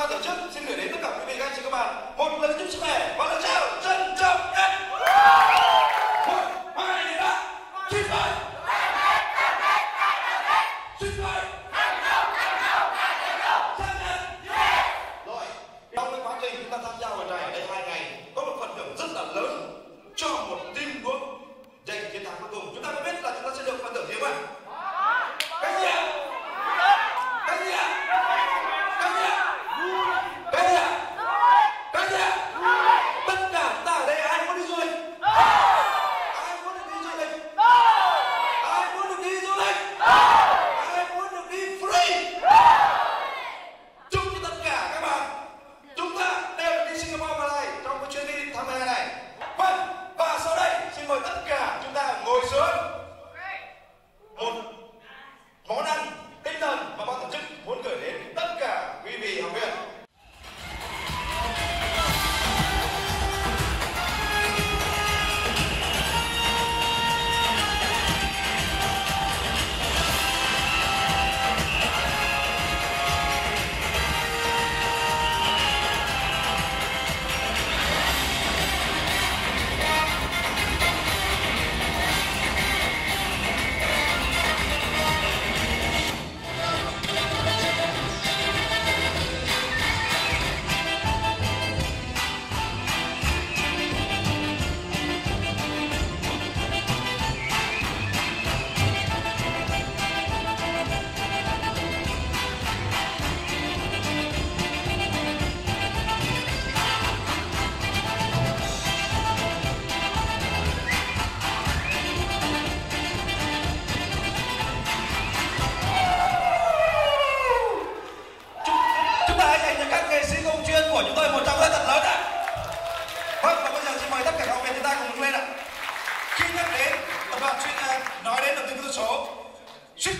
ban tổ chức xin gửi đến tất cả quý vị các anh chị các bạn một lời chúc sức khỏe. Và lời chào, trân trọng.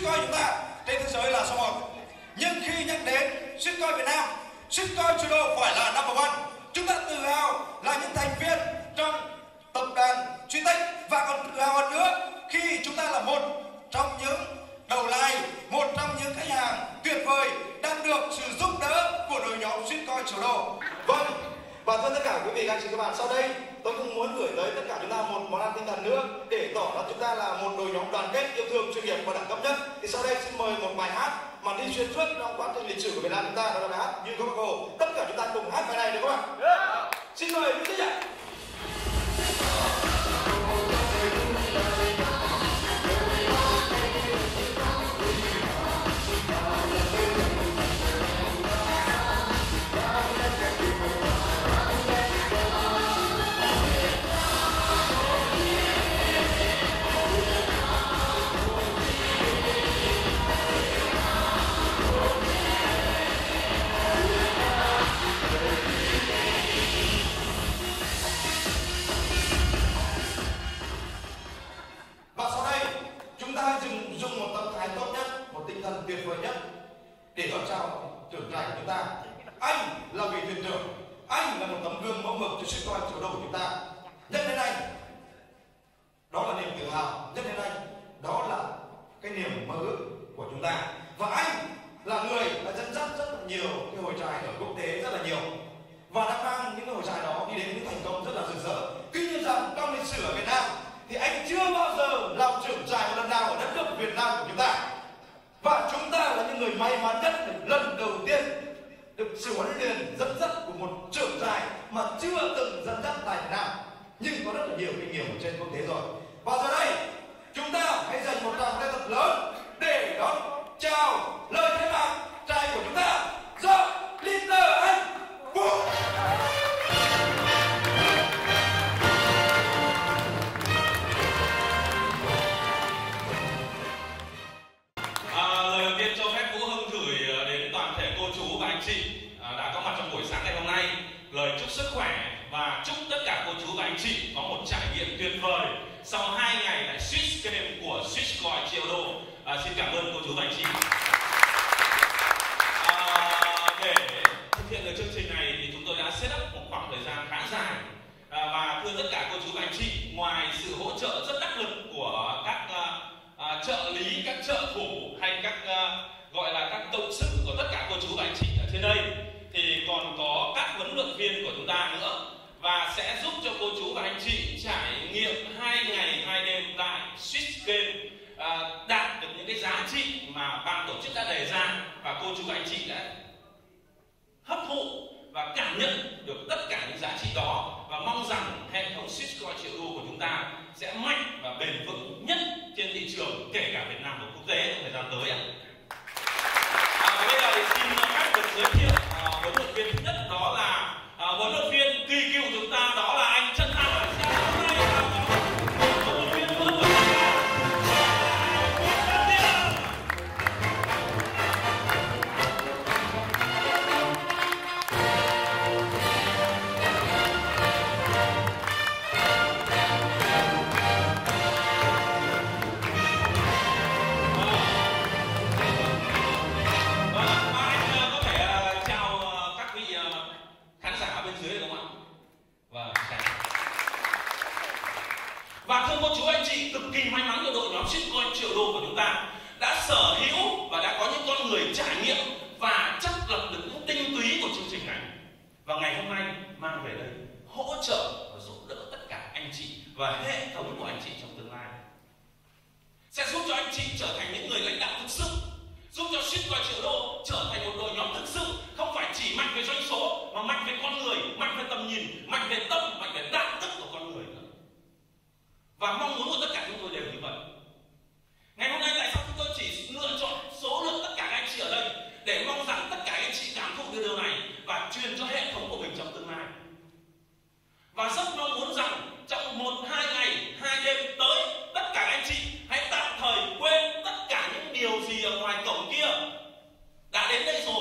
Bitcoin chúng ta trên thế giới là số một nhưng khi nhắc đến Bitcoin Việt Nam Bitcoin chủ đô phải là number one. Chúng ta tự hào là những thành viên trong tập đoàn truy tích và còn tự hào hơn nữa khi chúng ta là một trong những đầu lai một trong những khách hàng tuyệt vời đang được sự giúp đỡ của đội nhóm Bitcoin chủ đô. Vâng và thưa tất cả quý vị các anh chị các bạn sau đây tôi cũng muốn gửi tới tất cả chúng ta một món ăn tinh thần nữa để tỏ ra chúng ta là một đội nhóm đoàn kết yêu thương chuyên nghiệp và đẳng cấp nhất. Thì sau đây xin mời một bài hát mà đi xuyên suốt trong quá trình lịch sử của Việt Nam chúng ta đó là bài hát như có cô tất cả chúng ta cùng hát bài này được không ạ? Xin mời quý vị ạ cô chú anh chị đã hấp thụ và cảm nhận được tất cả những giá trị đó và mong rằng hệ thống Swisscore triệu đô của chúng ta sẽ mạnh và bền vững nhất trên thị trường kể cả Việt Nam và quốc tế trong thời gian tới ạ. À. và thưa cô chú anh chị, cực kỳ may mắn cho đội nhóm shitcoin triệu đô của chúng ta đã sở hữu và đã có những con người trải nghiệm và chất lập được những tinh túy của chương trình này. Và ngày hôm nay mang về đây hỗ trợ và giúp đỡ tất cả anh chị và hệ thống của anh chị trong tương lai. Sẽ giúp cho anh chị trở thành những người lãnh đạo thực sự, giúp cho ship và triệu đô trở thành một đội nhóm thực sự, không phải chỉ mạnh về doanh số mà mạnh về con người, mạnh về tầm nhìn, mạnh về tâm, mạnh về đạo và mong muốn của tất cả chúng tôi đều như vậy. Ngày hôm nay tại sao chúng tôi chỉ lựa chọn số lượng tất cả các anh chị ở đây để mong rằng tất cả anh chị cảm thụ cái điều này và truyền cho hệ thống của mình trong tương lai? Và rất mong muốn rằng trong một, hai ngày, hai đêm tới, tất cả anh chị hãy tạm thời quên tất cả những điều gì ở ngoài cổng kia đã đến đây rồi.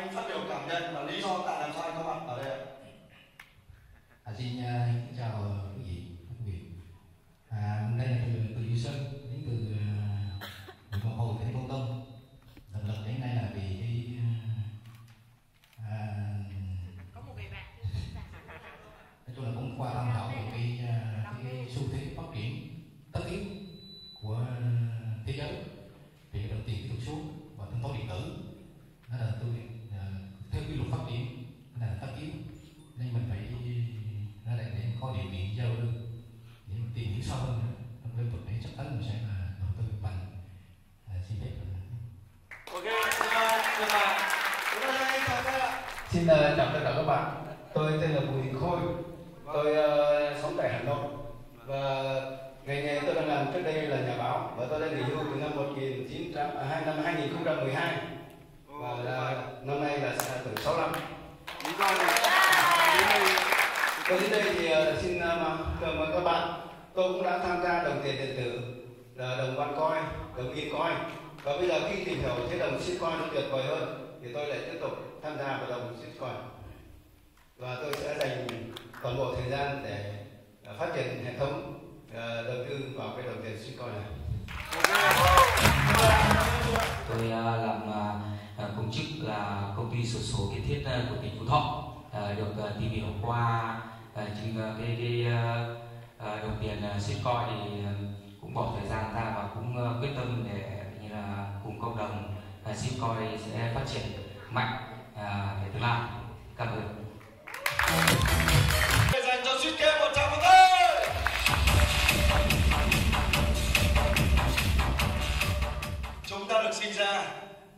Anh phát biểu cảm nhận và lý do tại làm sao anh có mặt ở đây ạ? À, xin uh, chào quý vị quý vị. À, hôm nay là từ từ sơn 65 lý do là tôi đến đây thì ờ, xin ờ, cảm ơn các bạn. Tôi cũng đã tham gia đồng tiền điện tử là đồng văn coi đồng in coin và bây giờ khi tìm hiểu thế đồng shitcoin nó tuyệt vời hơn thì tôi lại tiếp tục tham gia vào đồng shitcoin và tôi sẽ dành toàn bộ thời gian để ờ, phát triển hệ thống đầu tư vào cái đồng tiền shitcoin này. Tôi làm Ờ, công chức là công ty sổ số kiến thiết ờ, của tỉnh phú thọ ờ, được tìm hiểu qua trên cái cái đồng tiền à, coi thì cũng bỏ thời gian ra và cũng quyết tâm để như là cùng cộng đồng xin coi sẽ phát triển mạnh để tương lai. Cảm ơn. Dành cho suýt kép một trăm chúng ta được sinh ra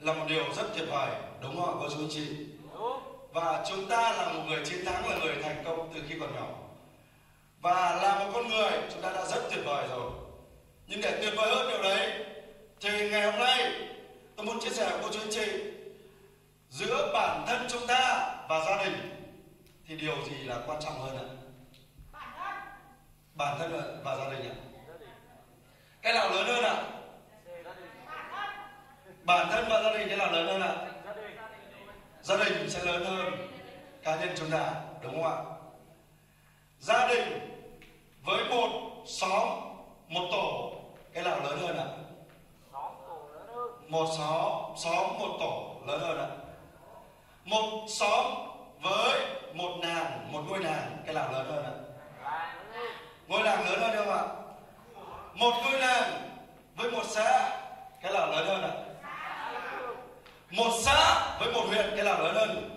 là một điều rất tuyệt vời đúng không ạ cô chú anh chị? Và chúng ta là một người chiến thắng là người thành công từ khi còn nhỏ. Và là một con người chúng ta đã rất tuyệt vời rồi. Nhưng để tuyệt vời hơn điều đấy thì ngày hôm nay tôi muốn chia sẻ với cô chú anh chị giữa bản thân chúng ta và gia đình thì điều gì là quan trọng hơn ạ? Bản thân. Và gia đình ạ. Cái nào lớn hơn ạ bản thân và gia đình sẽ là lớn hơn ạ. Gia đình sẽ lớn hơn cá nhân chúng ta, đúng không ạ? Gia đình với một xóm, một tổ cái nào lớn hơn ạ. Một xóm xóm, một tổ lớn hơn ạ. Một xóm với một nàng, một ngôi nàng cái nào lớn hơn ạ. Ngôi làng lớn hơn không ạ? Một ngôi làng với một xã cái nào lớn hơn ạ. Một xã với một huyện cái nào lớn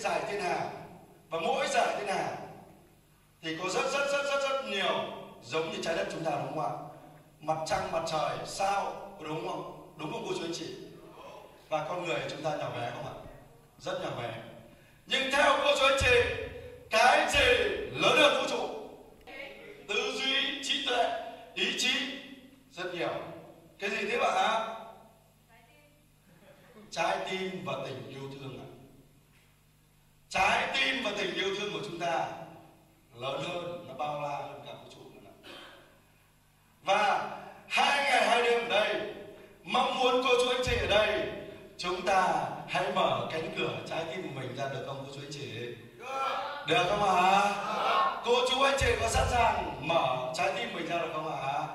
giải thiên hà và mỗi giải thiên hà thì có rất rất rất rất rất nhiều giống như trái đất chúng ta, đúng không ạ? Mặt trăng, mặt trời, sao đúng không? Đúng không cô chú anh chị? Và con người chúng ta nhỏ bé không ạ? Rất nhỏ bé. Nhưng theo cô chú anh chị, cái gì lớn hơn vũ trụ? Tư duy, trí tuệ, ý chí, rất nhiều. Cái gì thế bạn ạ? Trái tim và tình yêu thương ạ trái tim và tình yêu thương của chúng ta lớn hơn nó bao la hơn cả vũ trụ nữa và hai ngày hai đêm ở đây mong muốn cô chú anh chị ở đây chúng ta hãy mở cánh cửa trái tim của mình ra được không cô chú anh chị? Được. Không ạ? Cô chú anh chị có sẵn sàng mở trái tim mình ra được không ạ?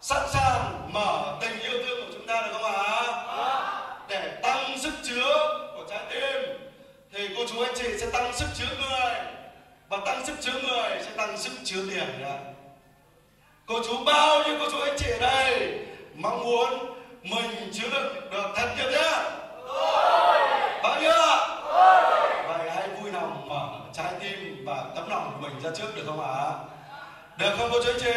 Sẵn sàng mở tình yêu thương của chúng ta được không ạ? Để tăng sức chứa thì cô chú anh chị sẽ tăng sức chứa người. Và tăng sức chứa người sẽ tăng sức chứa tiền nữa cô chú bao nhiêu cô chú anh chị ở đây mong muốn mình chứa được được thật nhiều nhá? Bao nhiêu vậy hãy vui lòng mở trái tim và tấm lòng của mình ra trước được không ạ? Được không cô chú anh chị?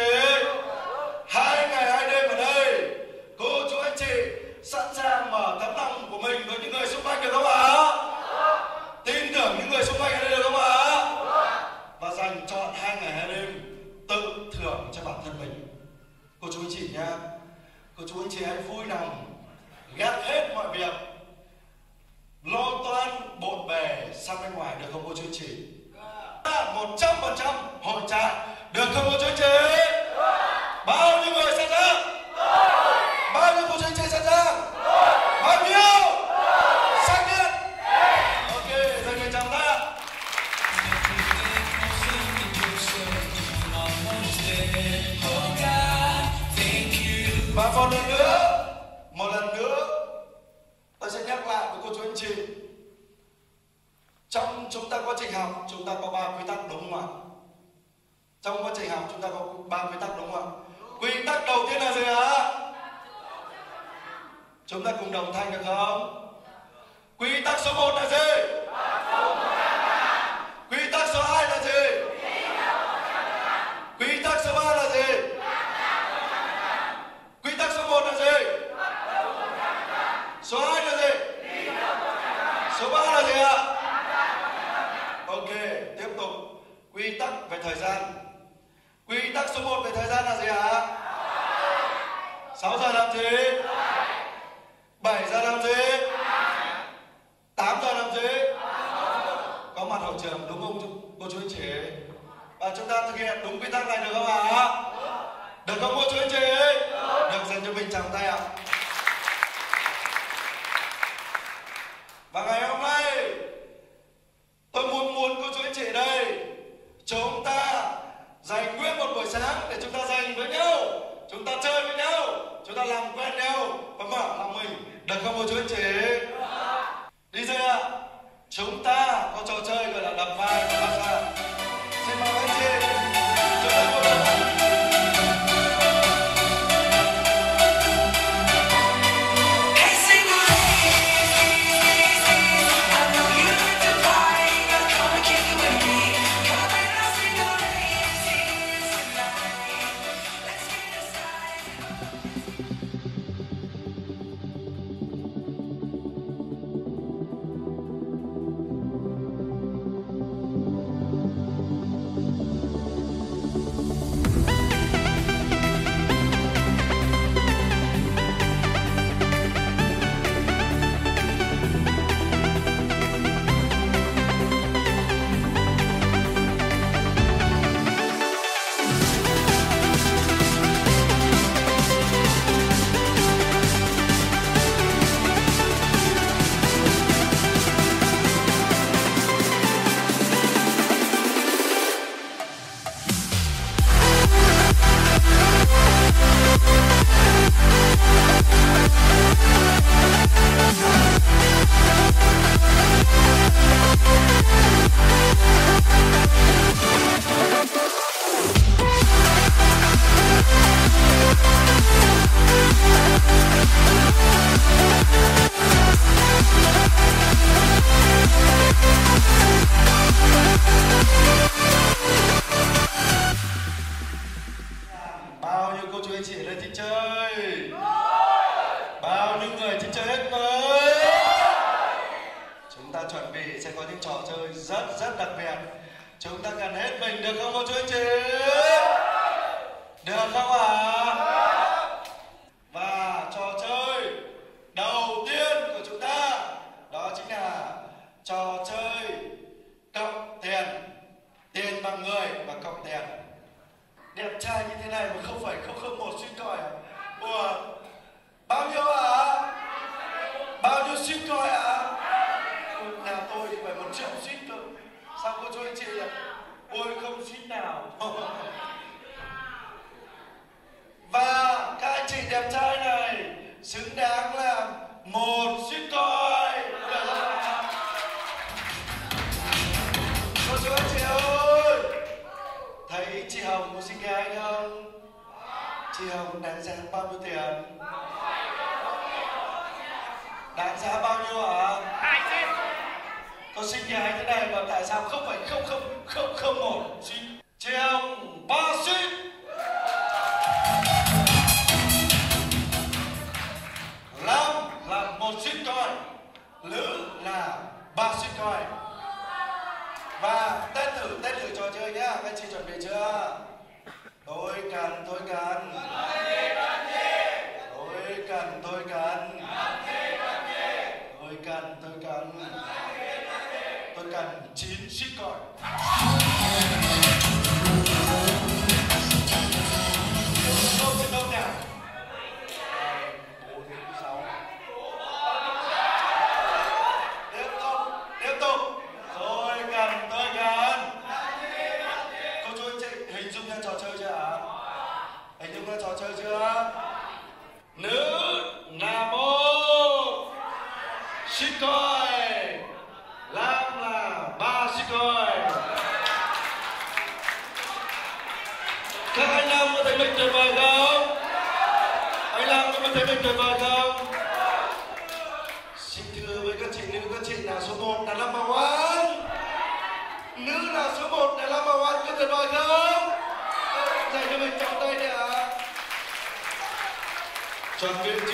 Hai ngày hai đêm ở đây nhá. Cô chú anh chị hãy vui lòng gạt hết mọi việc. Lo toan, bộn bề, sang bên ngoài được không cô chú anh chị? Một trăm phần trăm, hội trại được không cô chú anh chị? Bao nhiêu người sẵn sàng bao nhiêu cô chú anh chị sẽ và một lần nữa một lần nữa tôi sẽ nhắc lại với cô chú anh chị trong chúng ta quá trình học chúng ta có ba quy tắc đúng không ạ trong quá trình học chúng ta có ba quy tắc đúng không ạ quy tắc đầu tiên là gì ạ chúng ta cùng đồng thanh được không quy tắc số 1 là gì quy tắc số 2 là gì quy tắc số 3 là gì quy tắc số 1 là gì số 2 là gì số 3 là gì ạ ok tiếp tục quy tắc về thời gian quy tắc số 1 về thời gian là gì ạ 6 giờ làm gì 7 giờ làm gì 8 giờ làm gì có mặt hậu trường đúng không chú- cô chú anh chị và chúng ta thực hiện đúng quy tắc này được không ạ? Được. Không cô chú anh chị được. Dành cho mình chào tay ạ. Và ngày hôm nay tôi muốn muốn cô chú anh chị đây. Chúng ta dành nguyên một buổi sáng để chúng ta dành với nhau. Chúng ta chơi với nhau. Chúng ta làm quen nhau. Và mở lòng mình. Được không cô chú anh chị đi dây ạ. Chúng ta có trò chơi gọi là đập vai và massage xin người chị lên trên chơi. Bao nhiêu người trên chơi hết rồi chúng ta chuẩn bị sẽ có những trò chơi rất rất đặc biệt. Chúng ta cần hết mình, được không cô chú anh chị? Được không ạ? à trò chơi đầu tiên của chúng ta đó chính là trò chơi cộng tiền tiền bằng người và cộng tiền đẹp như thế này mà không phải không không một xin còi à? Ủa, bao nhiêu ạ? À? Bao nhiêu xin còi ạ? À? Nhà tôi thì phải một triệu xin cơ. Sao cô cho anh chị ạ? Ôi không xin nào. Và các anh chị đẹp trai này xứng đáng là một xin còi. Hồng có xinh gái không? Chị Hồng đáng giá bao nhiêu tiền? Đáng giá bao nhiêu ạ? Có xinh gái thế này mà tại sao không phải không không không không một xin? Chị Hồng ba xin. Nam là một xin coi, nữ là ba xin coi và tên thử tên thử trò chơi nhá các anh chị chuẩn bị chưa tôi cần tôi cần. Tôi cần tôi cần trò chơi chưa? Nữ là một. Xin coi. Nam là ba, xin coi. Các anh nam có thấy mình tuyệt vời không? Anh nam có thấy mình tuyệt vời không Xin thưa với các chị nữ, các chị là số 1 là number one Nữ là số 1 là number one, có tuyệt vời không? Dành cho mình trọng tay đi ạ Chuẩn bị